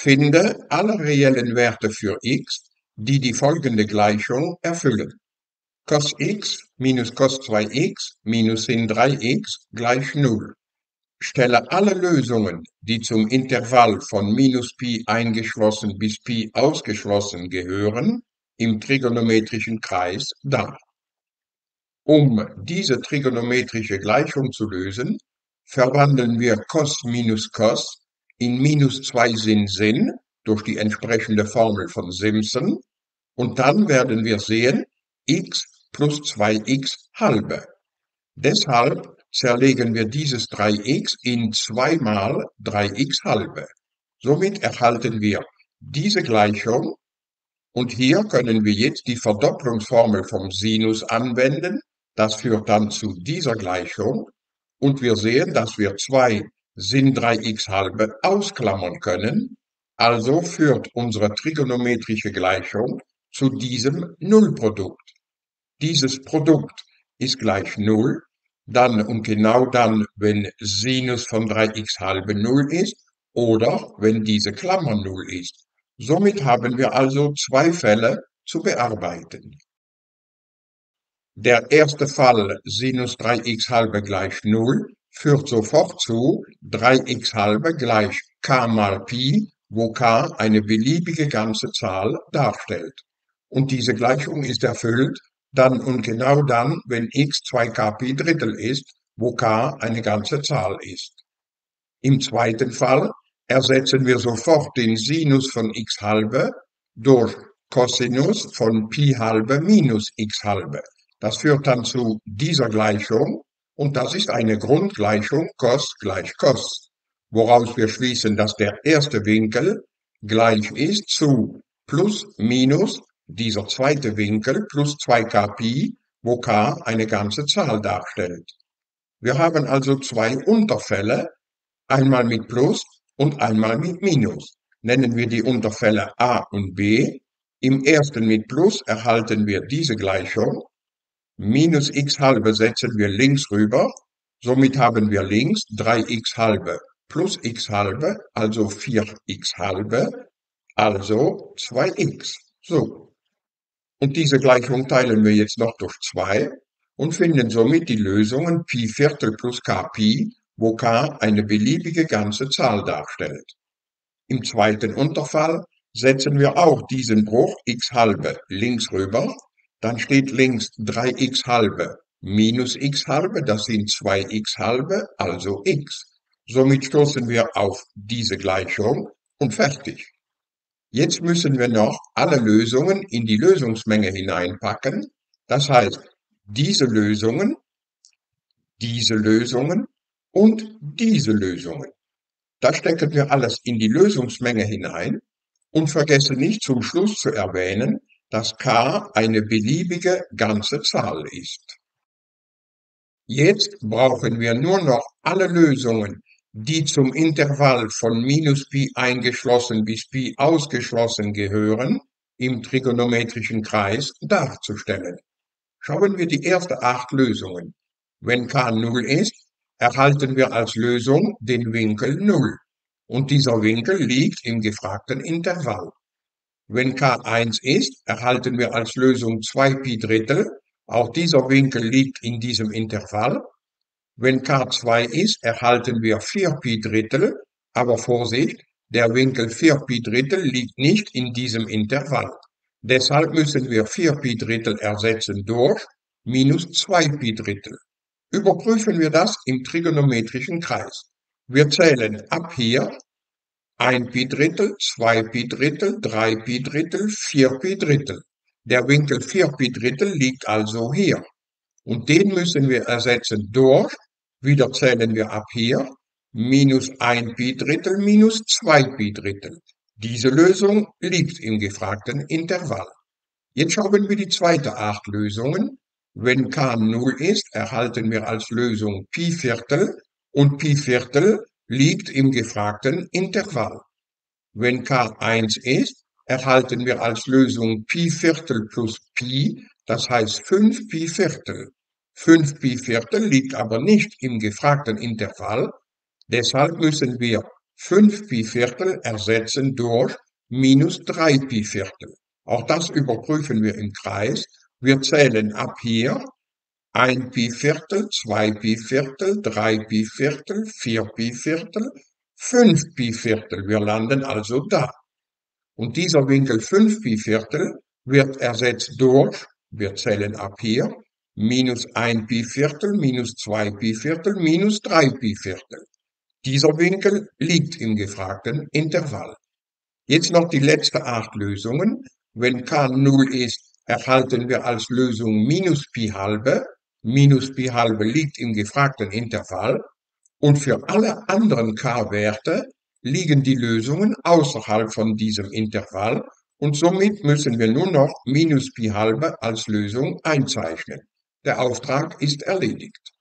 Finde alle reellen Werte für x, die die folgende Gleichung erfüllen. cos x minus cos 2x minus sin 3x gleich 0. Stelle alle Lösungen, die zum Intervall von minus Pi eingeschlossen bis Pi ausgeschlossen gehören, im trigonometrischen Kreis dar. Um diese trigonometrische Gleichung zu lösen, verwandeln wir cos minus cos in minus 2 sin sin durch die entsprechende Formel von Simpson und dann werden wir sehen x plus 2x halbe. Deshalb zerlegen wir dieses 3x in 2 mal 3x halbe. Somit erhalten wir diese Gleichung und hier können wir jetzt die Verdopplungsformel vom Sinus anwenden. Das führt dann zu dieser Gleichung und wir sehen, dass wir 2 Sin 3x halbe ausklammern können. Also führt unsere trigonometrische Gleichung zu diesem Nullprodukt. Dieses Produkt ist gleich 0 dann und genau dann, wenn Sinus von 3x halbe 0 ist oder wenn diese Klammer 0 ist. Somit haben wir also zwei Fälle zu bearbeiten. Der erste Fall Sinus 3x halbe gleich 0 führt sofort zu 3x halbe gleich k mal Pi, wo k eine beliebige ganze Zahl darstellt. Und diese Gleichung ist erfüllt, dann und genau dann, wenn x 2kp Drittel ist, wo k eine ganze Zahl ist. Im zweiten Fall ersetzen wir sofort den Sinus von x halbe durch Cosinus von Pi halbe minus x halbe. Das führt dann zu dieser Gleichung und das ist eine Grundgleichung cos gleich cos, woraus wir schließen, dass der erste Winkel gleich ist zu plus minus dieser zweite Winkel plus 2k Pi, wo k eine ganze Zahl darstellt. Wir haben also zwei Unterfälle, einmal mit Plus und einmal mit Minus. Nennen wir die Unterfälle a und b. Im ersten mit Plus erhalten wir diese Gleichung. Minus x halbe setzen wir links rüber. Somit haben wir links 3x halbe plus x halbe, also 4x halbe, also 2x. So, und diese Gleichung teilen wir jetzt noch durch 2 und finden somit die Lösungen Pi Viertel plus k Pi, wo k eine beliebige ganze Zahl darstellt. Im zweiten Unterfall setzen wir auch diesen Bruch x halbe links rüber, dann steht links 3x halbe minus x halbe, das sind 2x halbe, also x. Somit stoßen wir auf diese Gleichung und fertig. Jetzt müssen wir noch alle Lösungen in die Lösungsmenge hineinpacken. Das heißt, diese Lösungen, diese Lösungen und diese Lösungen. Da stecken wir alles in die Lösungsmenge hinein und vergessen nicht zum Schluss zu erwähnen, dass k eine beliebige ganze Zahl ist. Jetzt brauchen wir nur noch alle Lösungen die zum Intervall von minus Pi eingeschlossen bis Pi ausgeschlossen gehören, im trigonometrischen Kreis darzustellen. Schauen wir die ersten acht Lösungen. Wenn k 0 ist, erhalten wir als Lösung den Winkel 0 und dieser Winkel liegt im gefragten Intervall. Wenn k 1 ist, erhalten wir als Lösung 2 Pi Drittel, auch dieser Winkel liegt in diesem Intervall wenn K2 ist, erhalten wir 4 Pi Drittel, aber Vorsicht, der Winkel 4 Pi Drittel liegt nicht in diesem Intervall. Deshalb müssen wir 4 Pi Drittel ersetzen durch minus 2 Pi Drittel. Überprüfen wir das im trigonometrischen Kreis. Wir zählen ab hier 1 Pi Drittel, 2 Pi Drittel, 3 Pi Drittel, 4 Pi Drittel. Der Winkel 4 Pi Drittel liegt also hier. Und den müssen wir ersetzen durch wieder zählen wir ab hier. Minus 1 Pi Drittel minus 2 Pi Drittel. Diese Lösung liegt im gefragten Intervall. Jetzt schauen wir die zweite Art Lösungen. Wenn k 0 ist, erhalten wir als Lösung Pi Viertel und Pi Viertel liegt im gefragten Intervall. Wenn k 1 ist, erhalten wir als Lösung Pi Viertel plus Pi, das heißt 5 Pi Viertel. 5 Pi Viertel liegt aber nicht im gefragten Intervall, deshalb müssen wir 5 Pi Viertel ersetzen durch minus 3 Pi Viertel. Auch das überprüfen wir im Kreis. Wir zählen ab hier 1 Pi Viertel, 2 Pi Viertel, 3 Pi Viertel, 4 Pi Viertel, 5 Pi Viertel. Wir landen also da. Und dieser Winkel 5 Pi Viertel wird ersetzt durch, wir zählen ab hier, minus 1 Pi Viertel, minus 2 Pi Viertel, minus 3 Pi Viertel. Dieser Winkel liegt im gefragten Intervall. Jetzt noch die letzte Art Lösungen. Wenn k 0 ist, erhalten wir als Lösung minus Pi halbe. Minus Pi halbe liegt im gefragten Intervall. Und für alle anderen k-Werte liegen die Lösungen außerhalb von diesem Intervall und somit müssen wir nur noch minus Pi halbe als Lösung einzeichnen. Der Auftrag ist erledigt.